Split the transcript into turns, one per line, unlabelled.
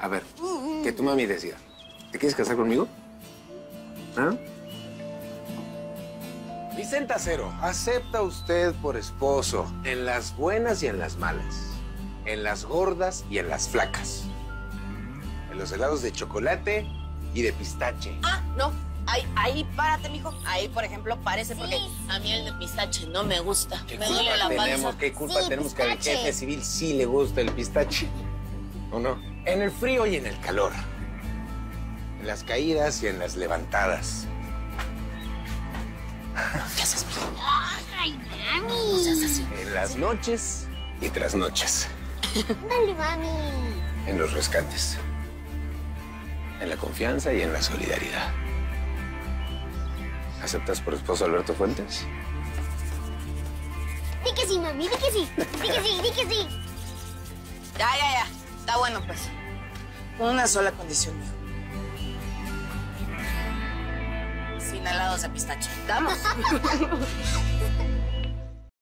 A ver, que tu mami decida. ¿Te quieres casar conmigo? ¿Ah? Vicenta Cero, ¿acepta usted por esposo en las buenas y en las malas? En las gordas y en las flacas. En los helados de chocolate y de pistache.
Ah, no. Ahí, ahí párate, mijo. Ahí, por ejemplo, parece porque a mí el de pistache no me gusta.
¿Qué
Me
culpa
duele la
tenemos?
panza.
¿Qué culpa
Sí,
tenemos que al jefe civil sí le gusta el pistache? ¿O no? En el frío y en el calor. En las caídas y en las levantadas.
¿Qué haces?
Ay, mami.
En las noches y tras noches.
Dale, mami.
En los rescates. En la confianza y en la solidaridad. ¿Aceptas por esposo a Alberto Fuentes?
Di que sí, mami, di que sí. Di que sí, di que sí.
Ya, ya, ya. Está bueno, pues. Con una sola condición, mijo. Sin helados de pistache. Vamos.